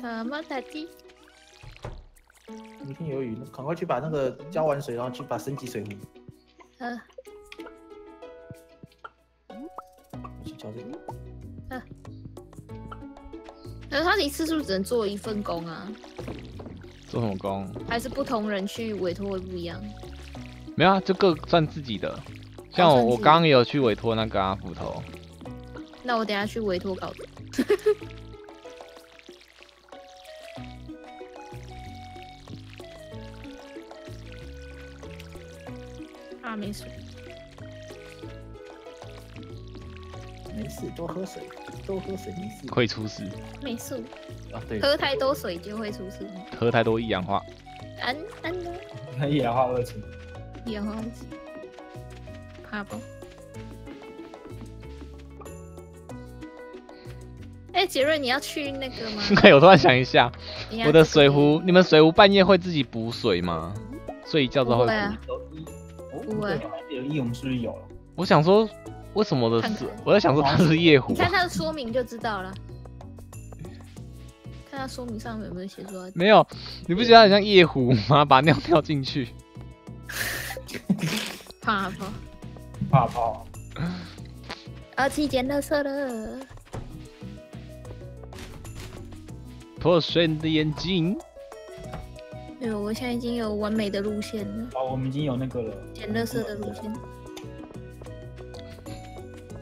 什么打击？一天有雨，赶快去把那个浇完水，然后去把升级水壶。呃，我去浇这个。可是他一次是不是只能做一份工啊？做什么工？还是不同人去委托会不一样？没有啊，就各算自己的。像我，我刚刚也有去委托那个啊斧头，那我等下去委托稿子。啊，没水。没事，多喝水，多喝水没事。会出事，没事，啊，对，喝太多水就会出事。喝太多一氧化。安安的，一氧化二氢。一氧化二氢，怕不？哎，杰瑞，你要去那个吗？对，我突然想一下，我的水壶，你们水壶半夜会自己补水吗？睡一觉之后不会对有一，我们是不是有了？我想说，为什么的是？我在想说他是夜壶你，看它的说明就知道了。看它说明上面有没有写说没有？你不觉得它很像夜壶吗？把尿尿进去。怕不？怕泡。啊，去捡垃圾了。破碎你的眼睛。没有，我现在已经有完美的路线了，哦，我们已经有那个了。捡垃圾的路线。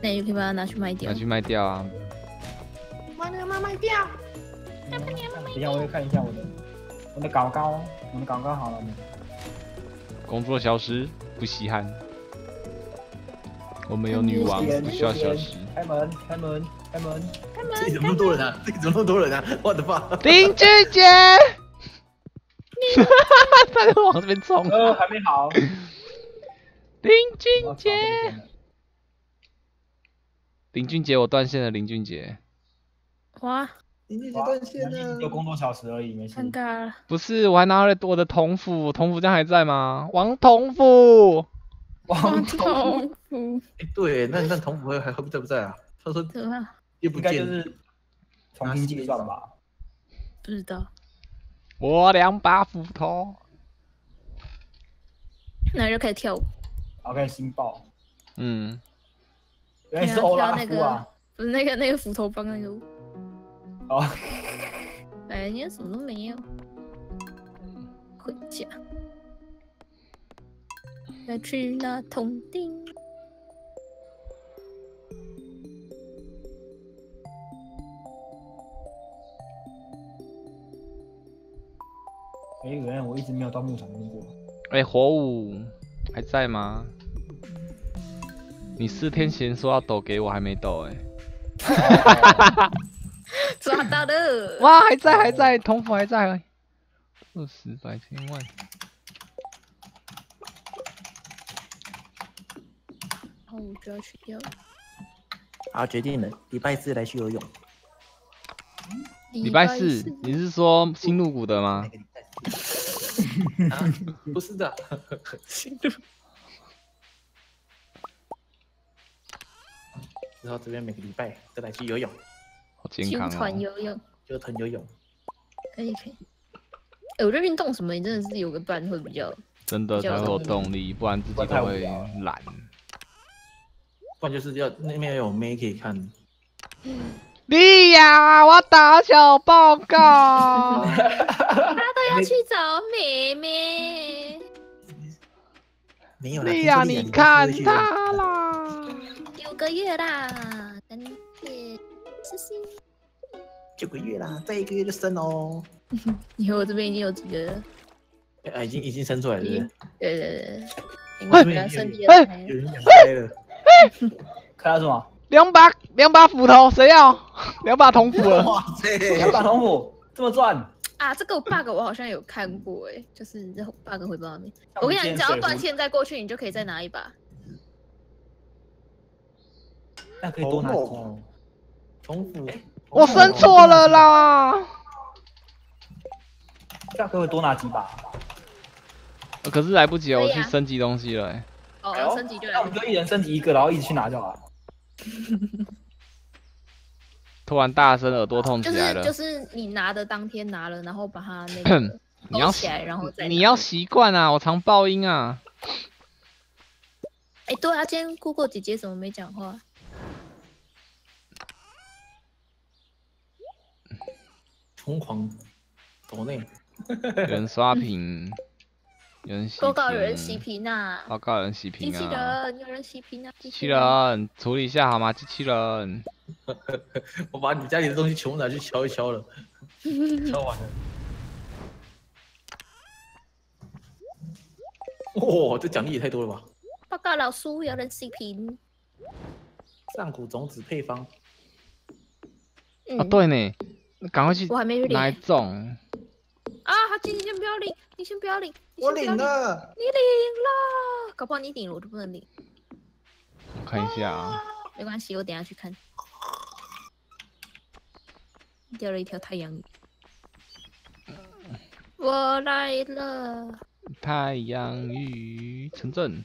那你就可以把它拿去卖掉拿。去卖掉啊！把那个妈卖掉。等一下，我要看一下我的我的稿稿，我的稿稿好了没？工作消失，不稀罕。我们有女王，不需要消失。开门，开门，开门。这里怎么那么多人啊？这里怎么那么多人啊？我的妈！林俊杰，他就往这边冲。呃，还没好。林俊杰，林俊杰，我断线了。林俊杰，哇，林俊杰断线了。有工作小时而已，没事。尴尬了。不是，我还拿了我的铜斧，铜斧这样还在吗？王铜斧，王痛苦，哎，对，那那同福还还在不在啊？他说对吧？又不见了。应该就是重新计算吧。不知道。我两把斧头。那就开始跳舞。OK，新爆。嗯，原来是欧拉跳那夫啊。不是那个那个斧头帮那个舞。哦，哎，你什么都没有。回家。要去那铜钉。哎，原来我一直没有到牧场路过。哎、火舞还在吗？你四天前说要抖给我，还没抖哎、抓到了！哇，还在还在，铜斧还在，二十百千万。然后我就要去掉了。好，决定了，礼拜四来去游泳。礼拜四，你是说新入股的吗那？不是的，之后这边每个礼拜都来去游泳，好健新康哦。团游泳，就团游泳。可以可以。哎、我觉得运动什么，你真的是有个伴会比较。真的才会有动力，不然自己都会懒。不然就是要那边有妹可以看。莉亚，我打小报告。他都要去找妹妹。没有啦，莉亚，听说莉你看他啦。六个月啦，感谢谢谢。九个月啦，再一个月就生哦。以后我这边已经有几个了。哎、啊，已经已经生出来了，对不对对对对，因喂为要生第二胎对？有人养开了。看到什么？两把两把斧头，谁要？两把铜斧了。哇塞！两把铜斧这么赚？啊，这个 bug 我好像有看过哎，就是这 bug 回报你。我跟你讲，你只要断线再过去，你就可以再拿一把。那可以多拿几把。哦，重复。我生错了啦。这样可以多拿几把？呃可是来不及了，我去升级东西了、欸。哦升级就那我们。就一人升级一个，然后一起去拿就好了。突然大声，耳朵痛起就来了。是就是你拿的当天拿了，然后把它那个 你要勾起来，然后再你要习惯啊，我常爆音啊。哎，对啊，今天 Google 姐姐怎么没讲话？疯狂抖内，有人刷屏，有人洗报告有人洗屏呐，报告有人洗屏机器。人有人洗屏啊，机机器人，处理一下好吗？机器人，我把你家里的东西全部拿去敲一敲了，敲完了。哇、这奖励也太多了吧！报告老师有人洗屏。上古种子配方，嗯啊，对呢，赶快去我还没领拿来欸种。啊，好记，你先不要领，你先不要领，我领了。你领了，搞不好你领了我就不能领，我看一下啊，没关系，我等下去看。掉了一条太阳鱼，我来了。太阳鱼城镇，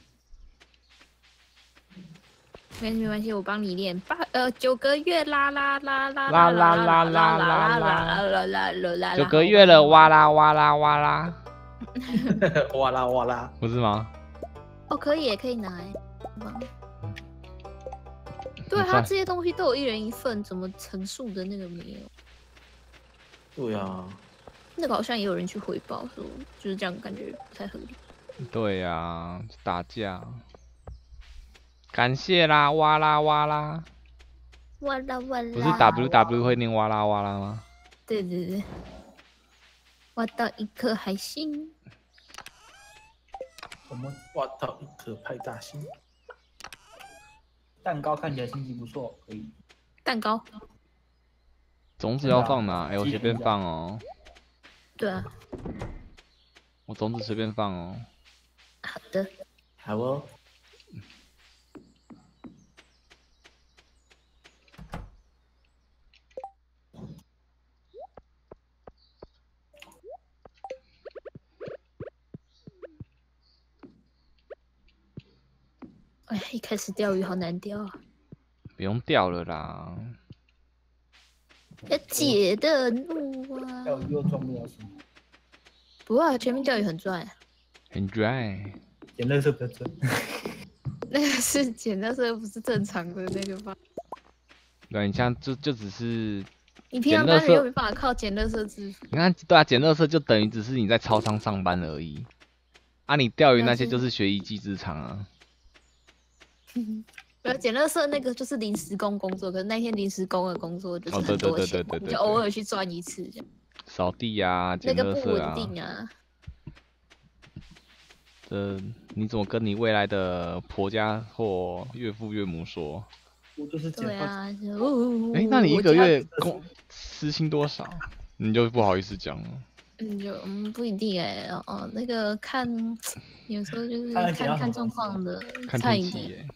没关系，没关系，我帮你练八呃九个月啦啦啦啦啦啦啦啦啦啦啦啦啦啦九个月了，哇啦哇啦哇啦，哇啦哇啦，不是吗？哦，可以，可以拿欸，很棒对他这些东西都有一人一份，怎么陈述的那个没有？对啊，那个好像也有人去回报说，就是这样，感觉不太合理。对呀、打架。感谢啦，哇啦哇啦，哇啦哇啦，不是 W W 会念哇啦哇啦吗？对对对，挖到一颗海星，我们挖到一颗派大星，蛋糕看起来心情不错，可以。蛋糕。种子要放哪？哎、我随便放哦，对啊，我种子随便放哦。好的。好哦。开始钓鱼好难钓啊，不用钓了啦，要解的怒啊！钓鱼又赚不了什么，不过前面钓鱼很赚，很 dry。捡垃圾比较赚。那个是捡垃圾，不是正常的那个吧？对，你像就就只是，你平常当然又没办法靠捡垃圾致富。你看对啊，捡垃圾就等于只是你在超商上班而已。啊，你钓鱼那些就是学一技之长啊。没有捡垃圾那个就是临时工工作，可是那天临时工的工作就很多钱，对对对对对你就偶尔去赚一次这样，扫地呀、那捡个不稳垃圾啊，定啊。这你怎么跟你未来的婆家或岳父岳母说？我就是捡对啊，哎、那你一个月工时薪多少？你就不好意思讲了。嗯，就嗯不一定哎、哦哦，那个看，有时候就是看看看状况的，看。天气耶。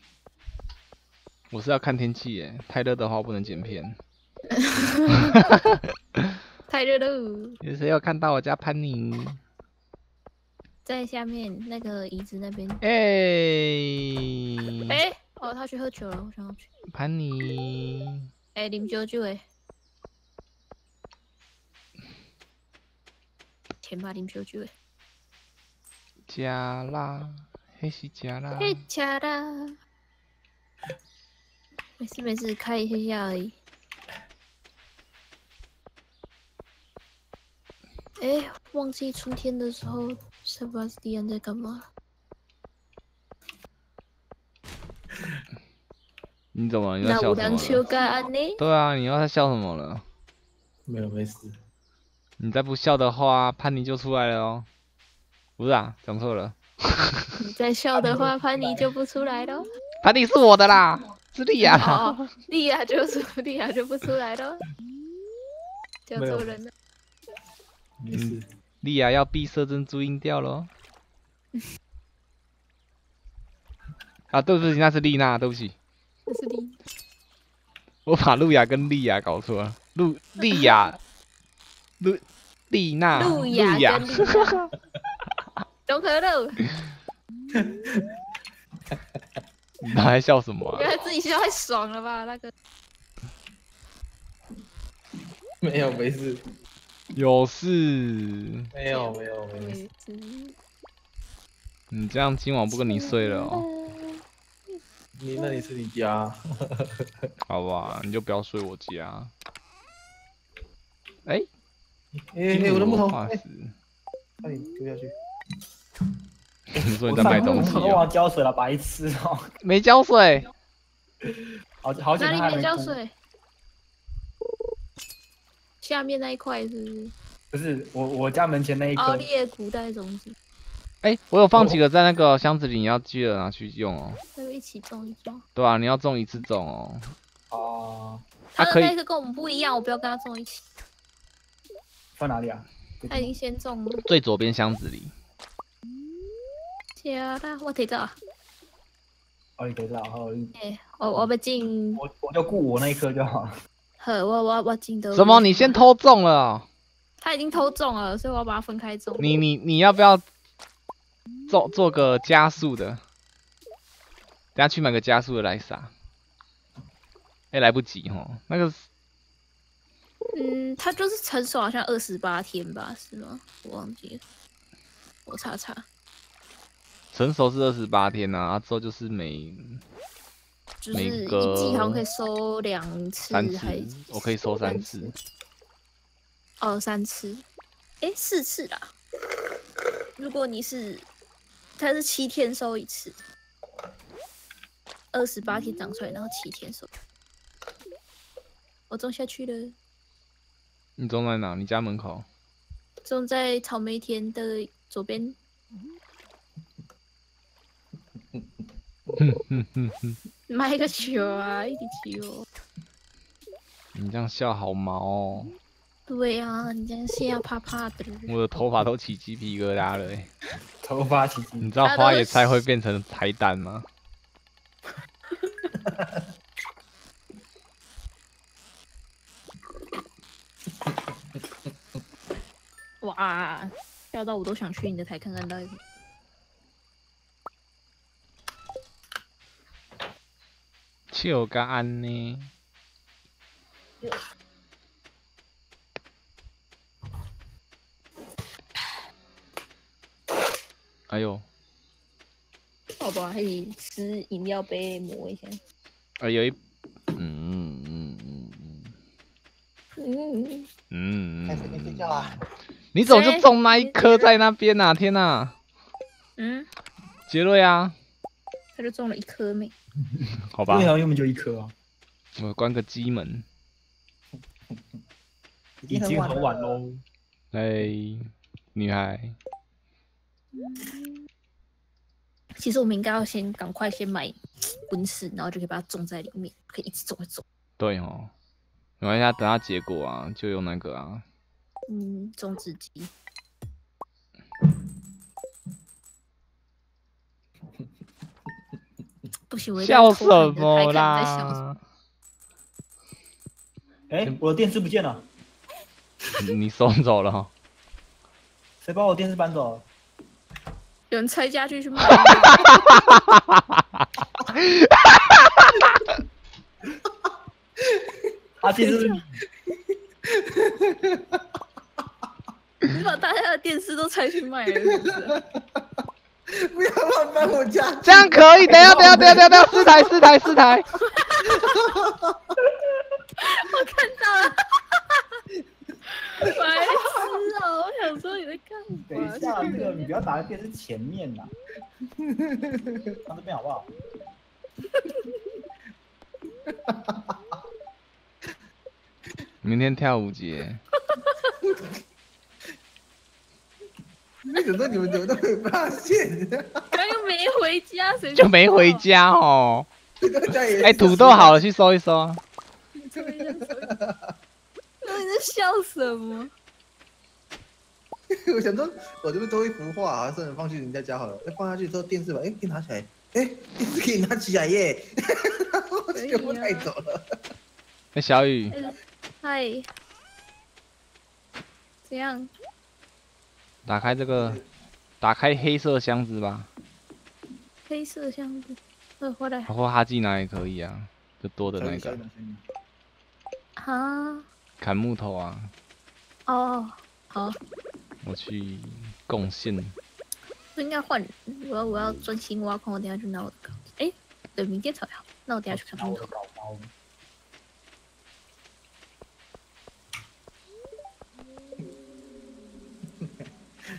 我是要看天气耶，太热的话不能剪片。太热了，有谁有看到我家潘妮？在下面那个椅子那边。哎、哎、哦，他去喝酒了，我想要去。潘妮，哎、啉酒酒诶，钱吧，啉酒酒诶。加啦，黑是加啦。嘿，假啦。没事没事，开一下下而已。哎、忘记春天的时候，Sebastian 在干嘛？你怎么了？你在笑什么？对啊，你要他笑什么了？没有没事，你再不笑的话，潘妮就出来了哦。不是啊，讲错了，你再笑的话，潘妮就不出来了。潘妮是我的啦，是莉亚啦。哦，莉亚就是莉亚就不出来了，叫错人了。没事。莉亚要闭射珍珠音调喽。啊，对不起，那是丽娜，对不起，那是莉，我把路亚跟莉亚搞错了。路莉亚，路丽娜，路亚亚跟莉亚，融合了，你还笑什么啊原？来自己笑太爽了吧？那个没有，没事，有事。没有，没有，没事。你这样今晚不跟你睡了哦？你那里是你家，好吧，你就不要睡我家。哎哎哎，我的木头，快点丢下去。你说你在卖东西我哦？忘浇水了，白痴哦。没浇水，好好几哪里没天没。浇水？下面那一块是不是？不是我我家门前那一奥颗，利古代种子，哎，我有放几个在那个箱子里，你要记得拿去用哦。那个一起种一种。对啊，你要种一次种哦。哦，他的那个跟我们不一样，我不要跟他种一起。放哪里啊？他已经先中了。最左边箱子里。天啊，我提到，哦，你可以知道，好，哎，我我要进，我我就顾我那一颗就好了。呵，我我我进的。什么？你先？偷中了哦？他已经偷中了，所以我要把它分开中。你你你要不要做做个加速的？等下去买个加速的来撒。哎、来不及哦，那个嗯，它就是成熟好像二十八天吧，是吗？我忘记了，我查查。成熟是二十八天呐、啊，之后就是每就是一季好像可以收两次三还次，我可以收三次。哦，三次，哎，四次啦。如果你是，它是七天收一次，二十八天长出来，然后七天收。我种下去了，你种在哪？你家门口？种在草莓田的左边。哼哼哼哼，买个球啊，一滴球。你这样笑好毛哦，对啊，你这样笑怕怕的。我的头发都起鸡皮疙瘩了欸。头发起鸡你知道花野菜会变成彩蛋吗？哇，笑到我都想去你的台看看到底。笑个安呢？哎呦，好吧，可以吃饮料杯磨一下。啊有一，嗯，嗯开始没睡嗯觉啊？你怎么就谁种那一颗在那边呐、天哪、嗯，杰瑞啊，他就种了一颗没。好吧为，何原本就一颗啊？我关个机门。已经很晚喽。哎，女孩，其实我们应该要先赶快先买温室，然后就可以把它种在里面，可以一直种一直种。对哦，没关系啊，等下结果啊，就用那个啊。嗯，种子机。不行，笑什么啦？哎，我的电视不见了，你你收走了哦？谁把我电视搬走了？有人拆家具去卖。把大家的电视都拆去卖了，是不是？不要乱搬我家，这样可以？等一下，等一下，等一下，等一下，四台，四台，四台。我看到了，白痴啊！我想说你在干嘛？等一下，那个你不要打在电视前面呐。放这边好不好？明天跳舞节，没想到你们怎么都没发现？刚刚没回家，谁就没回家哦。哎，土豆好了，去搜一收啊。那你在笑什么？我想说，我这边多一幅画啊，算了，放去人家家好了。哎，放下去之后，电视吧，哎，可以拿起来，哎，电视可以拿起来耶，全部啊带走了。哎，小雨，嗨，怎样？打开这个，打开黑色箱子吧，黑色箱子，呃，回来或哈基拿也可以啊，就多的那个。啊，砍木头啊，哦，好，我去贡献。不应该换人。我要我要专心挖矿，我等下去拿我的稿。哎，对，明天才好。那我等下去砍木头拿我的。高高。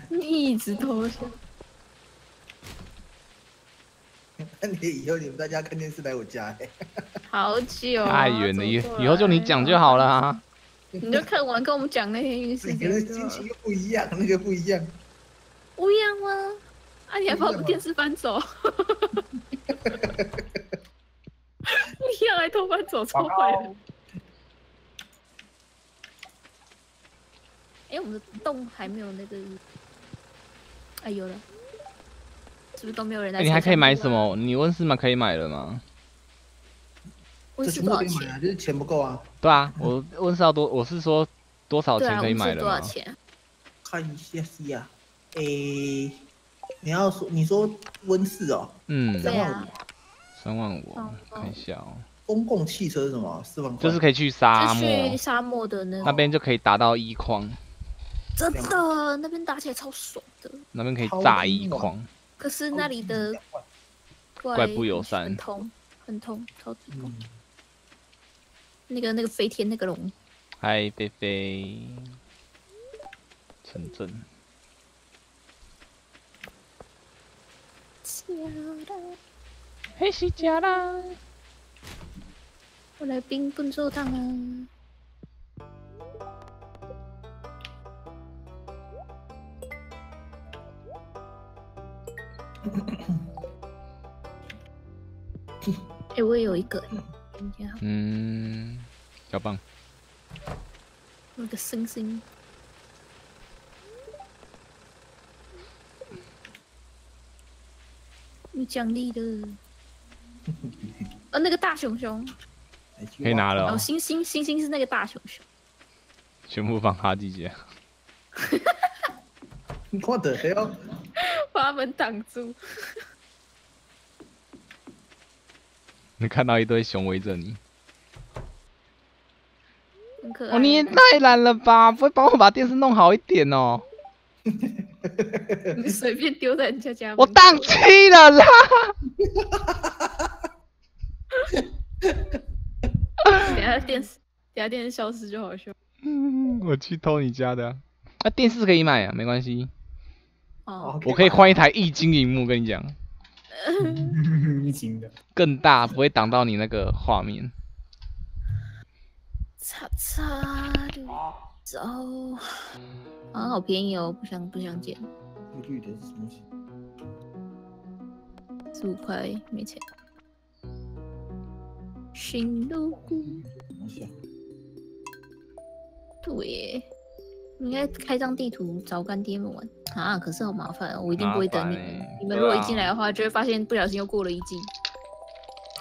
一直偷笑。那 你以后你们在家看电视来我家、欸，好久、啊，太远了，以以后就你讲就好了啊。你就看完跟我们讲那些运势每个人心情又不一样，那个不一样。不一样吗？啊，你还把我们电视搬走？你要来偷搬走，超坏的。告，哎、我们的洞还没有那个，哎，有了，是不是都没有人来、哎你还可以买什？么？你温室吗？可以买了吗？温室这全部多少钱？都可以买啊，就是钱不够啊。对啊，我温室要多，我是说多少钱可以买了吗？钱？看一下是呀，诶、你要说你说温室哦，嗯，三万啊五，三万五哦，看一下哦，公共汽车是什么？四万块，就是可以去沙漠去沙漠的那那边就可以达到一矿，真的那边打起来超爽的。那边可以炸一筐。可是那里的怪怪不友善很痛，很痛，超级痛。嗯，那个那个飞天那个龙，嗨，菲菲，城镇，嘿西加啦，我来冰棍做汤啊！哎、我也有一个、欸，今天好，嗯，小棒，我有个星星。有奖励的，呃，那个大熊熊，可以拿了哦，哦，星星星星是那个大熊熊，全部放哈姐姐，我的 hell，把他们挡住。你看到一堆熊围着你，很可爱。哦，你也太懒了吧，不会帮我把电视弄好一点哦，你随便丢在人家家门。我宕机了啦，等下电视，等下电视消失就好笑。嗯，我去偷你家的啊，啊电视可以买啊，没关系，哦，我可以换一台液晶荧幕，跟你讲。液晶的，更大，不会挡到你那个画面。叉叉的走，啊，好便宜哦，不想不想捡，绿绿的是什么东西？十五块没钱。新路谷，什么东西啊？对，你应该开张地图找干爹们玩啊，可是好麻烦哦，我一定不会等你们。欸你们如果一进来的话，就会发现不小心又过了一季。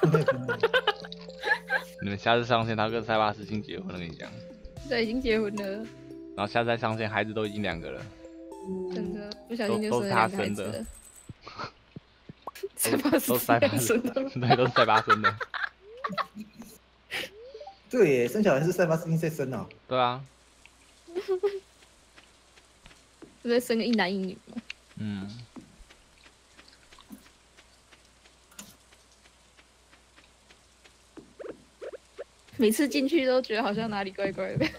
你们下次上线，他跟塞巴斯汀结婚了，跟你讲。对，已经结婚了，然后下次再上线，孩子都已经两个了。真的不小心就生了两个孩子 塞巴斯都塞巴斯汀生的，对，都是塞巴生的。对耶，生小孩是塞巴斯汀在生哦。对啊，不是生个一男一女吗？嗯，每次进去都觉得好像哪里怪怪的。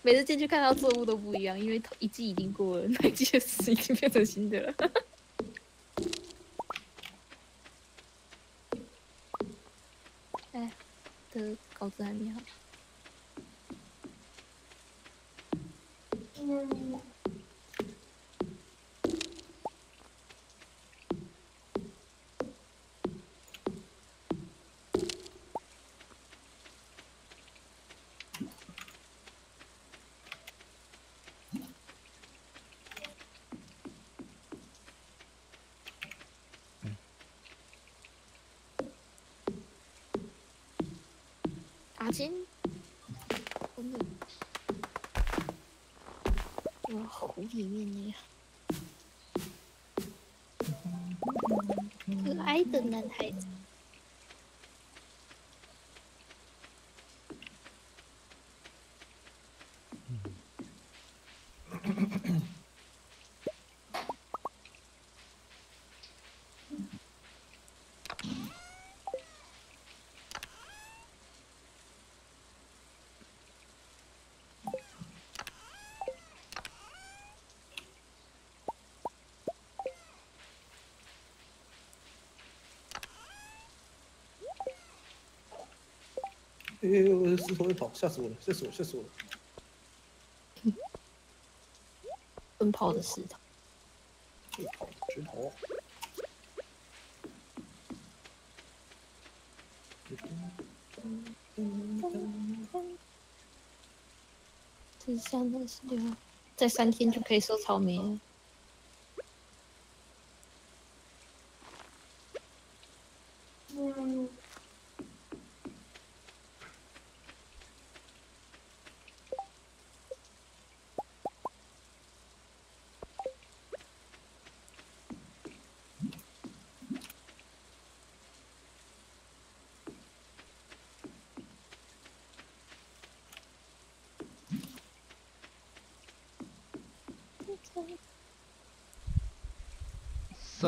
每次进去看到作物都不一样，因为一季已经过了，那一季的事已经变成新的了。哎，的稿子还没好。金，真湖里面那个。可爱的男孩子。哎、我石头会跑，吓死我了，吓死我，吓死我了！奔跑的石头。会跑的石头。这是三二十六，再三天就可以收草莓了。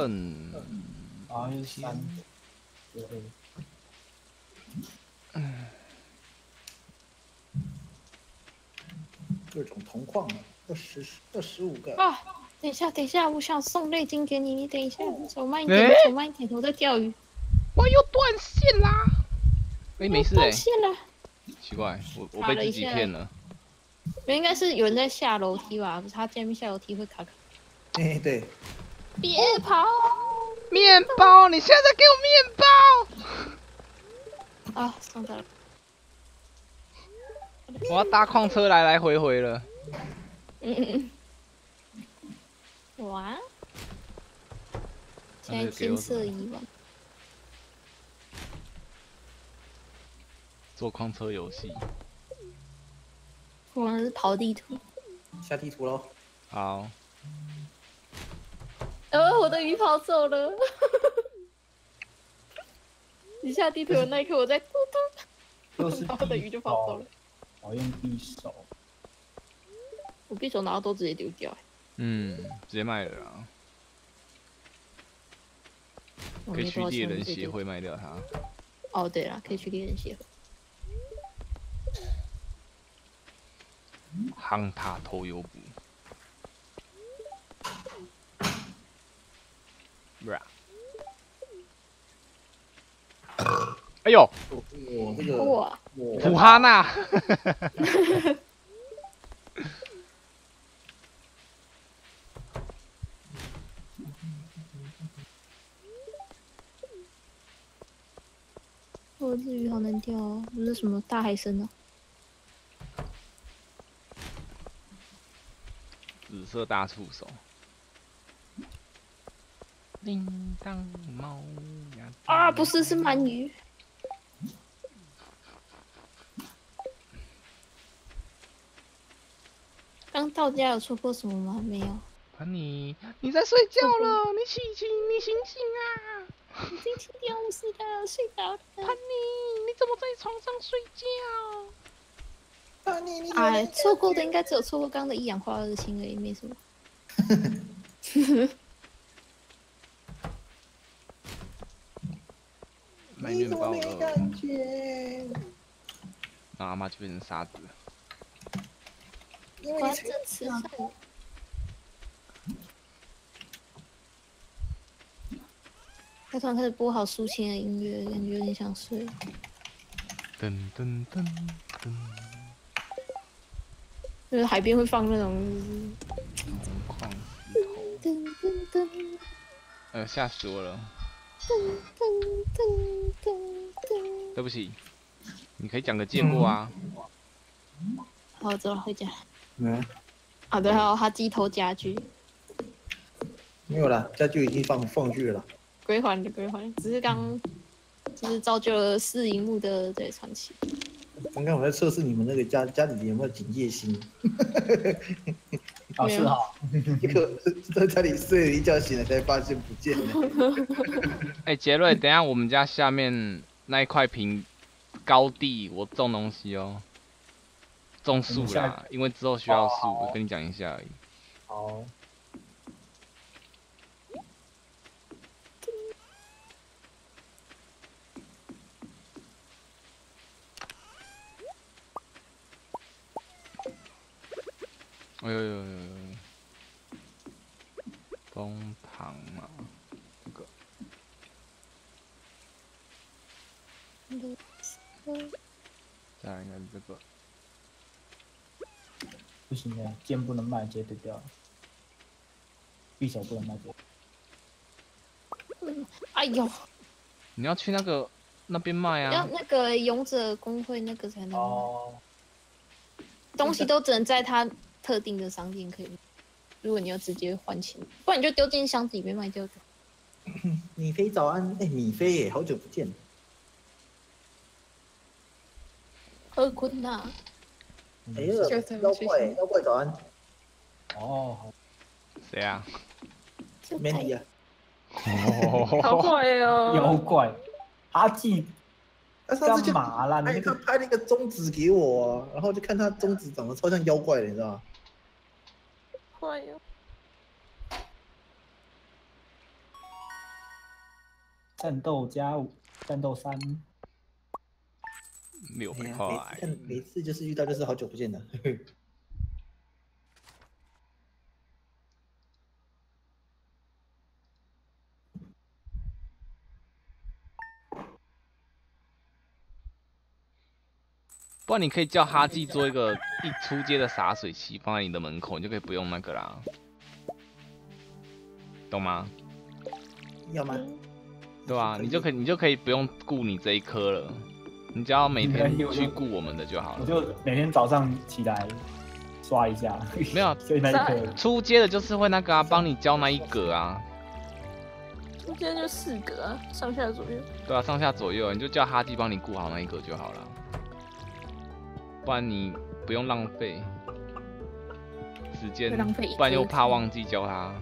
圣好像是三，对，各种铜矿啊，二十二十五个。啊！等一下，等一下，我想送泪金给你，你等一下，走慢一点，诶走慢一点，我在钓鱼。我又断线啦！哎、没事哎、断线了，奇怪，我我卡被自己骗了。应该是有人在下楼梯吧？他见面下楼梯会卡卡。哎、对，别跑面包，你现在给我面包！啊！送到了。我要搭矿车来来回回了。嗯嗯嗯。哇！现在金色遗忘。做矿车游戏，我们是跑地图。下地图喽。好，呃，我的鱼跑走了。你下地图的那一刻，我在嘟嘟，然后我的鱼就跑走了。我用匕首，我匕首然后都直接丢掉、欸。嗯，直接卖了啦，可以去猎人协会卖掉它。哦，对了，可以去猎人协会。夯塔偷油补。哎呦，我这个普哈纳，我这鱼好难钓哦，不是什么大海参啊。紫色大触手。叮当猫呀！啊，不是，是鳗鱼。刚到家有说过什么吗？没有。潘妮，你在睡觉了，你醒醒，你醒醒啊！已经七点五十了，睡着了。潘妮，你怎么在床上睡觉？啊你你哎，错过的应该只有错过刚刚的一氧化二氢而已，没什么。买面包没了，感觉？然后阿妈就变成沙子了。因为你正吃饭。他突然开始播好抒情的音乐，感觉有点想睡。噔噔噔噔，就是海边会放那种矿石头，噔噔噔哎呦吓死我了！噔噔噔噔。对不起，你可以讲个借过啊。好，走了，回家。嗯，啊，对，还有他鸡头家具，没有了，家具已经放放去了。归还的归还，只是刚，就是造就了四荧幕的对传奇。刚刚我在测试你们那个家家里有没有警戒心，哦没有是哈，结果在家里睡了一觉醒来才发现不见了。哎、杰瑞，等一下我们家下面那一块平高地，我种东西哦，种树啦，因为之后需要树，跟你讲一下而已。好，哎呦呦呦呦呦！东堂嘛，这个再来应该是这个。不行的，剑不能卖，直接丢掉了。匕首不能卖，直接哎呦，你要去那个那边卖啊要啊？那个勇者工会那个才能，哦，东西都只能在它特定的商店可以。如果你要直接换钱，不然你就丢进箱子里面卖掉。米菲早安，哎，米菲耶，好久不见。何坤呐，哎呀，就在妖怪妖怪早安哦，好谁啊？就，Mandy 啊，好快哦！妖怪，阿纪他上次就干嘛啦？你他拍了一个中指给我啊，然后就看他中指长得超像妖怪的，你知道吗？快哦！战斗加五，战斗三，每次块。每次就是遇到就是好久不见的。不然你可以叫哈记做一个一出街的洒水器，放在你的门口，你就可以不用那个啦，懂吗？有吗？对啊，你就可以你就可以不用顾你这一颗了，你只要每天去顾我们的就好了。我就每天早上起来刷一下，没有 所以那出街的就是会那个啊，帮你交那一格啊，出街就四格啊，上下左右。对啊，上下左右，你就叫哈记帮你顾好那一格就好了，不然你不用浪费时间浪费，不然又怕忘记教他。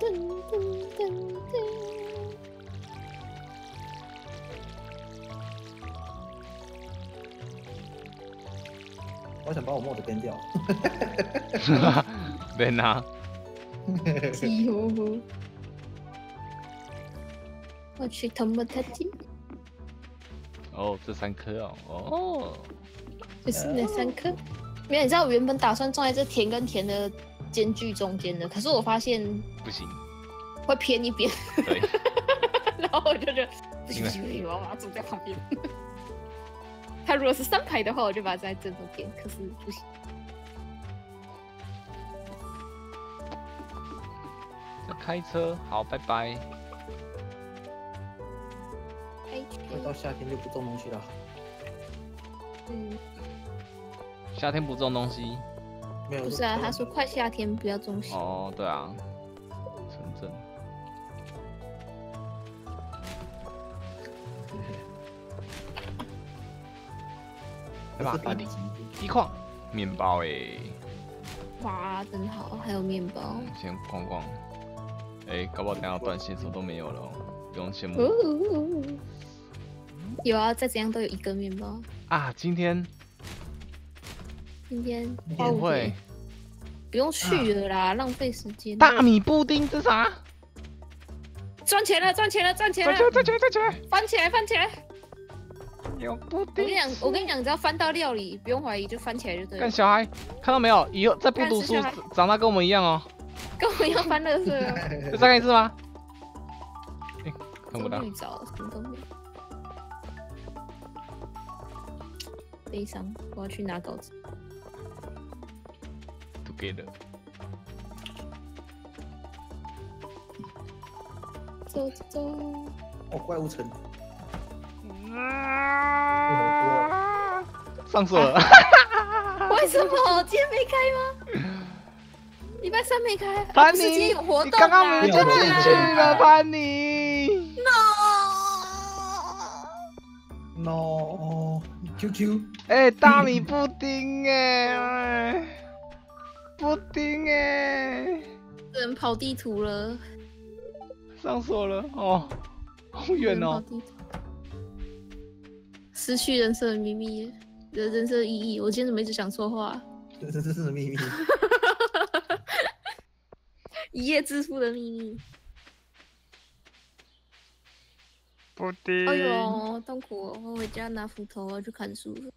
噔噔噔噔。我想把我 mod 编掉。对呐，气呼呼。我去偷摸他鸡，哦，这三颗哦，哦，就是那三颗。没有，你知道我原本打算种在这田跟田的间距中间的，可是我发现不行，会偏一边，对，然后我就觉得不行不行不行，我要把它种在旁边。它如果是三排的话，我就把它在正中间，可是不行。开车，好，拜拜。开快到夏天就不种东西了。嗯，夏天不种东西，没有。不是啊，他说快夏天不要种西。哦，对啊，城镇。对吧是？反一击。一矿，面包哎，哇，真好，还有面包。嗯先逛逛。哎，搞不好等下断线，什么都没有了哦，不用羡慕哦，有啊，再怎样都有一个面包。啊。今天今天花五不会，不用去了啦，浪费时间。大米布丁这啥？赚钱了，赚钱了，赚钱了站起！来，站起来，站起来！翻起来，翻起来！有布我跟丁你。讲，我跟你讲，你只要翻到料理，不用怀疑，就翻起来就对了。看小孩，看到没有？以后再不读书长大跟我们一样哦。跟我一样翻乐色就。再再看一次吗？哎看不到做。绿藻什么都没有。悲伤，我要去拿稿子。Together。走走走。哦，怪物城。啊上锁了。为什么今天没开吗？礼拜三没开，潘妮，有活你动啊刚刚明明就进去了，潘妮。No。No。QQ。哎，大米布丁哎，布丁哎，只能跑地图了。上锁了哦。好远哦。地图失去人生的秘密，人人生的意义。我今天怎么一直讲错话？这这这是秘密。一夜致富的秘密。布丁哎呦，痛苦哦！我回家拿斧头，我要去砍树了。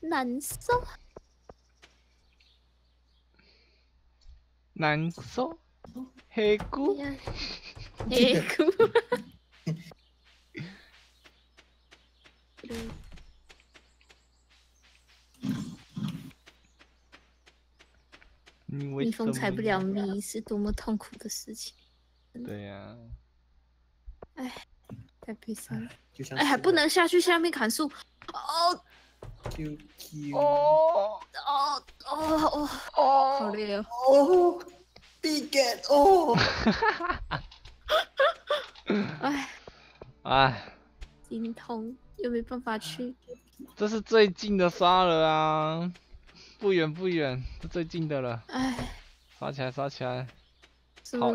难受，难受，黑姑，呀，黑姑。蜜蜂采不了蜜是多么痛苦的事情，对呀、太悲伤了。哎，还不能下去下面砍树。哦 QQ 哦哦哦哦，好哦，累哦。哦，Big Get 哦，哎，哎，心痛，又没办法去。这是最近的刷了啊，不远不远，这最近的了，哎，刷起来刷起来。什么